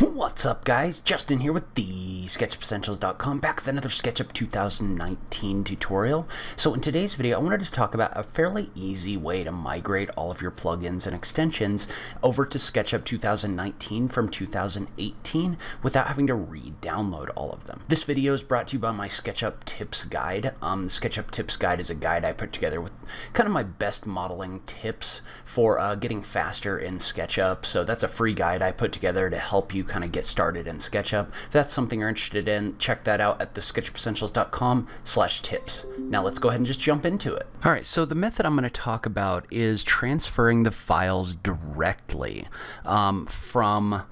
Who What's up guys, Justin here with the SketchUpEssentials.com back with another SketchUp 2019 tutorial. So in today's video I wanted to talk about a fairly easy way to migrate all of your plugins and extensions over to SketchUp 2019 from 2018 without having to re-download all of them. This video is brought to you by my SketchUp Tips Guide. Um, the SketchUp Tips Guide is a guide I put together with kind of my best modeling tips for uh, getting faster in SketchUp. So that's a free guide I put together to help you kind of get started in SketchUp. If that's something you're interested in, check that out at the sketchupessentials.com slash tips. Now let's go ahead and just jump into it. All right, so the method I'm going to talk about is transferring the files directly um, from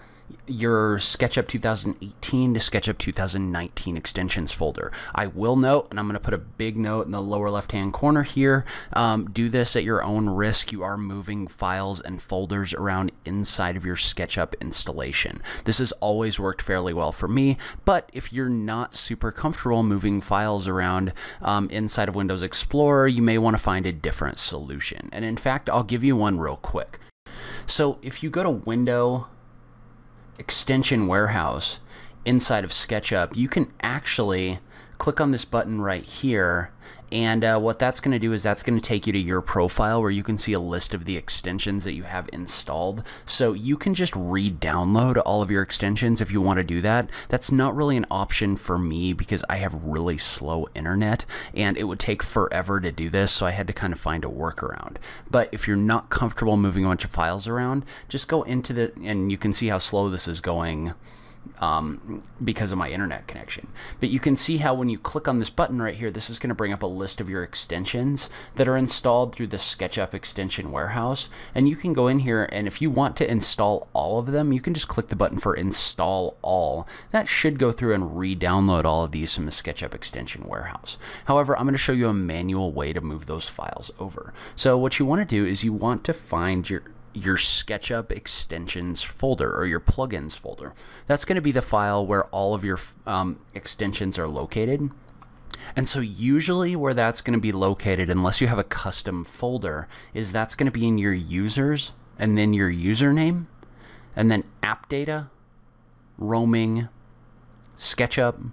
your SketchUp 2018 to SketchUp 2019 extensions folder. I will note, and I'm going to put a big note in the lower left hand corner here, um, do this at your own risk. You are moving files and folders around inside of your SketchUp installation. This has always worked fairly well for me, but if you're not super comfortable moving files around um, inside of Windows Explorer, you may want to find a different solution. And in fact, I'll give you one real quick. So if you go to Window extension warehouse inside of SketchUp, you can actually click on this button right here and uh, what that's going to do is that's going to take you to your profile where you can see a list of the extensions that you have installed. So you can just re-download all of your extensions if you want to do that. That's not really an option for me because I have really slow internet and it would take forever to do this. So I had to kind of find a workaround. But if you're not comfortable moving a bunch of files around, just go into the, and you can see how slow this is going um, because of my internet connection. But you can see how when you click on this button right here, this is going to bring up a list of your extensions that are installed through the SketchUp extension warehouse. And you can go in here and if you want to install all of them, you can just click the button for install all. That should go through and re-download all of these from the SketchUp extension warehouse. However, I'm going to show you a manual way to move those files over. So what you want to do is you want to find your your SketchUp extensions folder or your plugins folder. That's going to be the file where all of your um, extensions are located. And so usually where that's going to be located, unless you have a custom folder, is that's going to be in your users and then your username and then app data, roaming, SketchUp,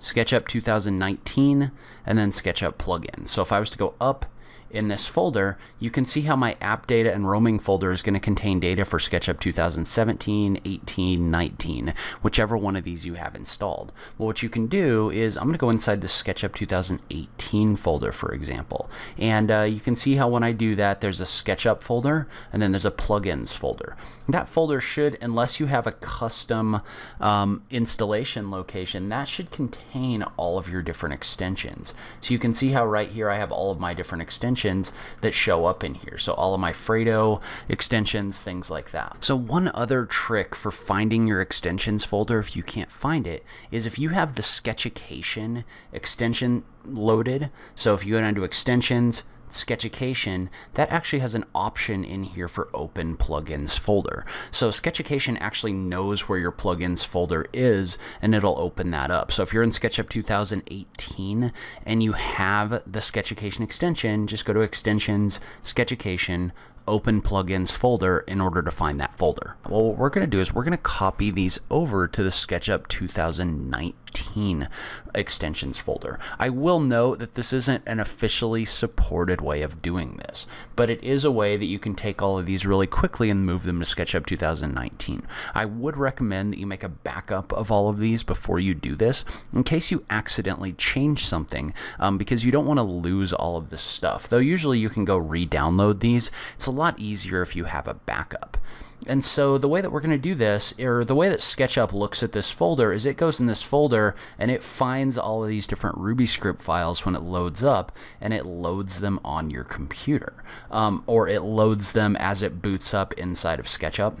SketchUp 2019, and then SketchUp plugin. So if I was to go up in this folder, you can see how my app data and roaming folder is going to contain data for SketchUp 2017, 18, 19, whichever one of these you have installed. Well, what you can do is I'm going to go inside the SketchUp 2018 folder, for example, and uh, you can see how when I do that, there's a SketchUp folder and then there's a plugins folder. That folder should, unless you have a custom um, installation location, that should contain all of your different extensions. So you can see how right here I have all of my different extensions extensions that show up in here. So all of my Fredo extensions, things like that. So one other trick for finding your extensions folder if you can't find it is if you have the Sketchucation extension loaded. So if you go down to extensions, Sketchucation, that actually has an option in here for open plugins folder. So Sketchucation actually knows where your plugins folder is and it'll open that up. So if you're in SketchUp 2018 and you have the Sketchucation extension, just go to extensions, Sketchucation, open plugins folder in order to find that folder. Well, what we're going to do is we're going to copy these over to the SketchUp 2019 extensions folder. I will note that this isn't an officially supported way of doing this, but it is a way that you can take all of these really quickly and move them to SketchUp 2019. I would recommend that you make a backup of all of these before you do this in case you accidentally change something um, because you don't want to lose all of this stuff. Though usually you can go re-download these. It's a lot easier if you have a backup. And so the way that we're going to do this, or the way that SketchUp looks at this folder, is it goes in this folder and it finds all of these different Ruby script files when it loads up, and it loads them on your computer. Um, or it loads them as it boots up inside of SketchUp.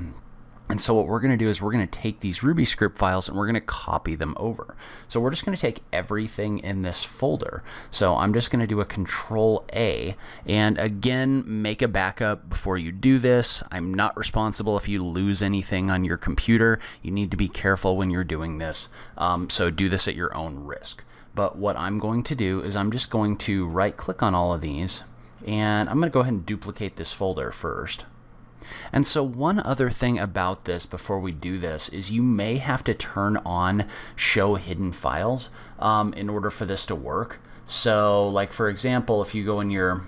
And so what we're going to do is we're going to take these Ruby script files and we're going to copy them over. So we're just going to take everything in this folder. So I'm just going to do a control A and again make a backup before you do this. I'm not responsible if you lose anything on your computer. You need to be careful when you're doing this. Um, so do this at your own risk. But what I'm going to do is I'm just going to right click on all of these and I'm going to go ahead and duplicate this folder first. And so one other thing about this before we do this is you may have to turn on show hidden files um, in order for this to work. So like for example, if you go in your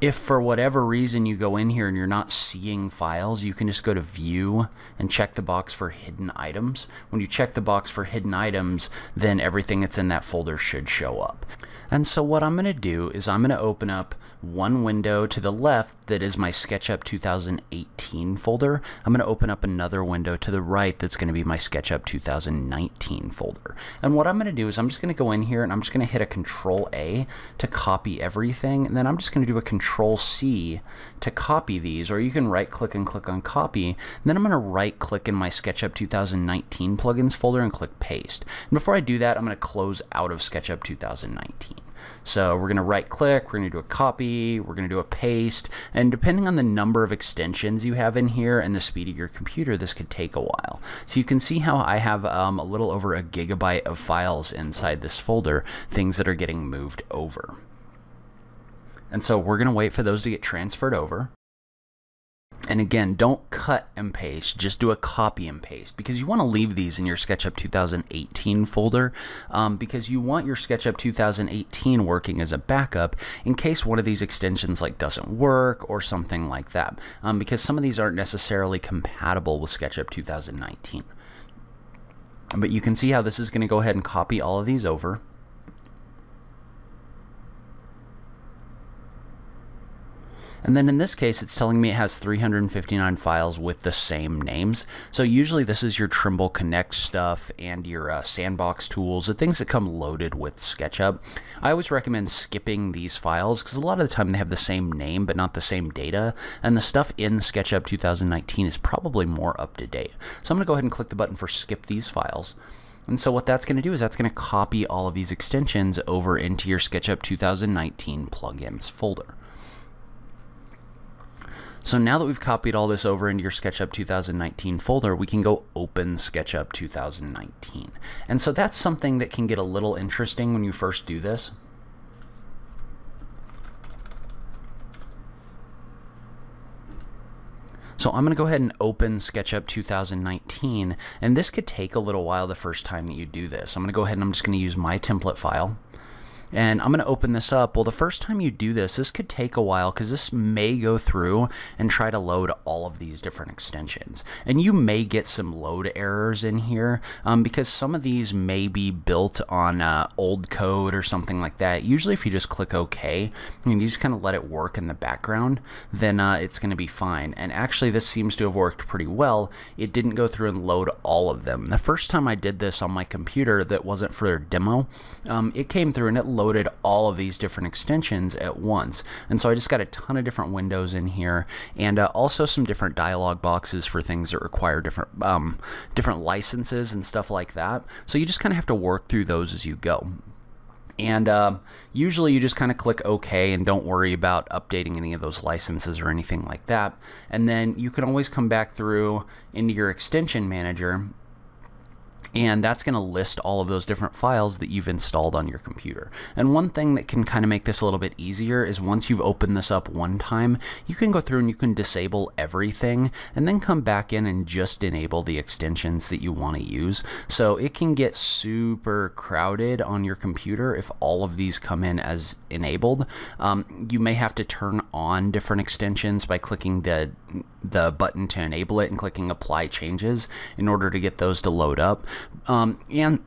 if for whatever reason you go in here and you're not seeing files, you can just go to view and check the box for hidden items. When you check the box for hidden items, then everything that's in that folder should show up. And so what I'm going to do is I'm going to open up one window to the left that is my SketchUp 2018 folder. I'm going to open up another window to the right that's going to be my SketchUp 2019 folder. And what I'm going to do is I'm just going to go in here and I'm just going to hit a Control A to copy everything. And then I'm just going to do a Control C to copy these, or you can right click and click on copy. And then I'm going to right click in my SketchUp 2019 plugins folder and click paste. And before I do that, I'm going to close out of SketchUp 2019. So we're going to right click, we're going to do a copy, we're going to do a paste, and depending on the number of extensions you have in here and the speed of your computer, this could take a while. So you can see how I have um, a little over a gigabyte of files inside this folder, things that are getting moved over. And so we're going to wait for those to get transferred over. And again, don't cut and paste, just do a copy and paste because you want to leave these in your SketchUp 2018 folder um, because you want your SketchUp 2018 working as a backup in case one of these extensions like doesn't work or something like that um, because some of these aren't necessarily compatible with SketchUp 2019. But you can see how this is going to go ahead and copy all of these over. And then in this case, it's telling me it has 359 files with the same names. So usually this is your Trimble Connect stuff and your uh, sandbox tools, the things that come loaded with SketchUp. I always recommend skipping these files because a lot of the time they have the same name but not the same data. And the stuff in SketchUp 2019 is probably more up to date. So I'm going to go ahead and click the button for skip these files. And so what that's going to do is that's going to copy all of these extensions over into your SketchUp 2019 plugins folder. So now that we've copied all this over into your SketchUp 2019 folder, we can go open SketchUp 2019. And so that's something that can get a little interesting when you first do this. So I'm going to go ahead and open SketchUp 2019, and this could take a little while the first time that you do this. I'm going to go ahead and I'm just going to use my template file. And I'm going to open this up. Well, the first time you do this, this could take a while because this may go through and try to load all of these different extensions. And you may get some load errors in here um, because some of these may be built on uh, old code or something like that. Usually if you just click OK and you just kind of let it work in the background, then uh, it's going to be fine. And actually this seems to have worked pretty well. It didn't go through and load all of them. The first time I did this on my computer that wasn't for a demo, um, it came through and it loaded all of these different extensions at once. And so I just got a ton of different windows in here and uh, also some different dialog boxes for things that require different um, different licenses and stuff like that. So you just kind of have to work through those as you go. And uh, usually you just kind of click OK and don't worry about updating any of those licenses or anything like that. And then you can always come back through into your extension manager and that's going to list all of those different files that you've installed on your computer. And one thing that can kind of make this a little bit easier is once you've opened this up one time, you can go through and you can disable everything and then come back in and just enable the extensions that you want to use. So it can get super crowded on your computer if all of these come in as enabled. Um, you may have to turn on different extensions by clicking the the button to enable it and clicking apply changes in order to get those to load up. Um, and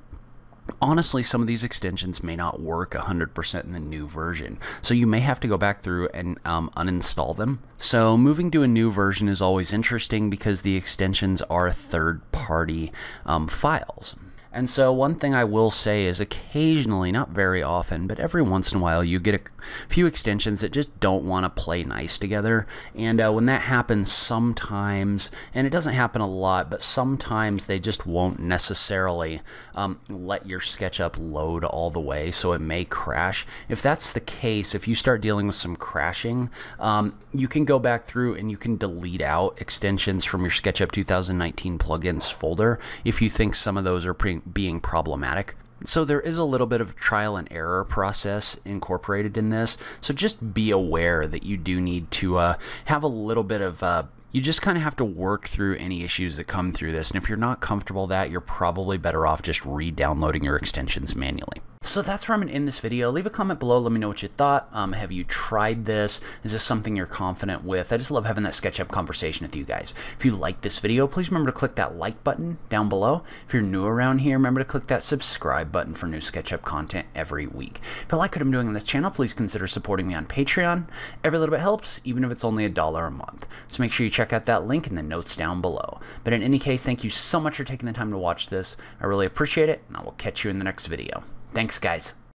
honestly, some of these extensions may not work 100% in the new version. So you may have to go back through and um, uninstall them. So moving to a new version is always interesting because the extensions are third party um, files. And so, one thing I will say is occasionally, not very often, but every once in a while, you get a few extensions that just don't want to play nice together. And uh, when that happens, sometimes, and it doesn't happen a lot, but sometimes they just won't necessarily um, let your SketchUp load all the way, so it may crash. If that's the case, if you start dealing with some crashing, um, you can go back through and you can delete out extensions from your SketchUp 2019 plugins folder if you think some of those are pre being problematic. So there is a little bit of trial and error process incorporated in this. So just be aware that you do need to uh, have a little bit of uh, you just kind of have to work through any issues that come through this. And if you're not comfortable that, you're probably better off just re-downloading your extensions manually. So that's where I'm going to end this video. Leave a comment below. Let me know what you thought. Um, have you tried this? Is this something you're confident with? I just love having that SketchUp conversation with you guys. If you like this video, please remember to click that like button down below. If you're new around here, remember to click that subscribe button for new SketchUp content every week. If you like what I'm doing on this channel, please consider supporting me on Patreon. Every little bit helps, even if it's only a dollar a month. So make sure you check out that link in the notes down below. But in any case, thank you so much for taking the time to watch this. I really appreciate it, and I will catch you in the next video. Thanks, guys.